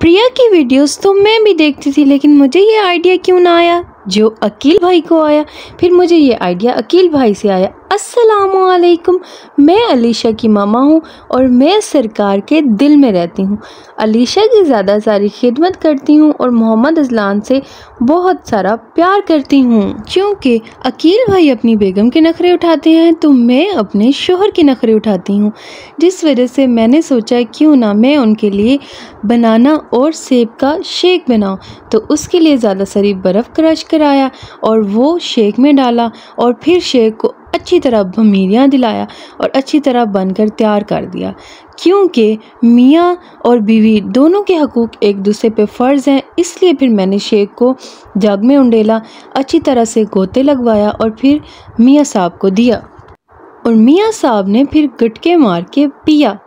प्रिया की वीडियोस तो मैं भी देखती थी, लेकिन मुझे ये आइडिया क्यों ना आया? जो अकील भाई को आया, फिर मुझे ये आइडिया अकील भाई से आया। असलकुम मैं अलीशा की मामा हूँ और मैं सरकार के दिल में रहती हूँ। अलीशा की ज़्यादा सारी खिदमत करती हूँ और मोहम्मद अजलान से बहुत सारा प्यार करती हूँ। क्योंकि अकील भाई अपनी बेगम के नखरे उठाते हैं तो मैं अपने शोहर के नखरे उठाती हूँ। जिस वजह से मैंने सोचा, क्यों ना मैं उनके लिए बनाना और सेब का शेक बनाऊँ। तो उसके लिए ज़्यादा सारी बर्फ़ क्रश कराया और वो शेक में डाला और फिर शेक को अच्छी तरह भमीरियाँ दिलाया और अच्छी तरह बनकर तैयार कर दिया। क्योंकि मियाँ और बीवी दोनों के हकूक़ एक दूसरे पे फ़र्ज़ हैं, इसलिए फिर मैंने शेख को जग में उंडेला, अच्छी तरह से गोते लगवाया और फिर मियाँ साहब को दिया। और मियाँ साहब ने फिर गटके मार के पिया।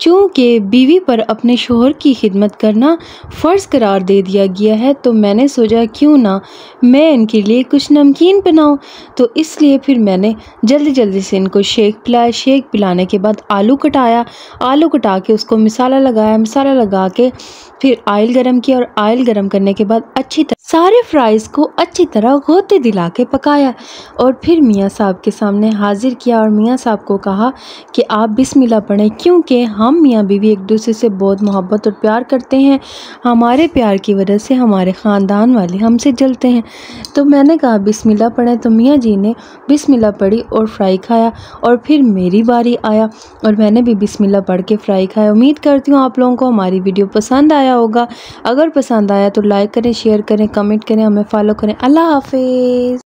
चूँकि बीवी पर अपने शोहर की खिदमत करना फ़र्ज़ करार दे दिया गया है तो मैंने सोचा क्यों ना मैं इनके लिए कुछ नमकीन बनाऊँ। तो इसलिए फिर मैंने जल्दी जल्दी से इनको शेक पिलाया शेक पिलाने के बाद आलू कटाया। आलू कटा के उसको मिसाला लगाया। मिसाला लगा के फिर आयल गरम किया और आयल गरम करने के बाद अच्छी तरह सारे फ्राइज़ को अच्छी तरह गोते दिला के पकाया और फिर मियाँ साहब के सामने हाजिर किया और मियाँ साहब को कहा कि आप बिस्मिल्लाह पढ़ें, क्योंकि मियाँ बीवी एक दूसरे से बहुत मोहब्बत और प्यार करते हैं। हमारे प्यार की वजह से हमारे ख़ानदान वाले हमसे जलते हैं। तो मैंने कहा, बिस्मिल्लाह पढ़ें। तो मियाँ जी ने बिस्मिल्लाह पढ़ी और फ्राई खाया और फिर मेरी बारी आया और मैंने भी बिस्मिल्लाह पढ़ के फ्राई खाया। उम्मीद करती हूँ आप लोगों को हमारी वीडियो पसंद आया होगा। अगर पसंद आया तो लाइक करें, शेयर करें, कमेंट करें, हमें फॉलो करें। अल्लाह हाफिज़।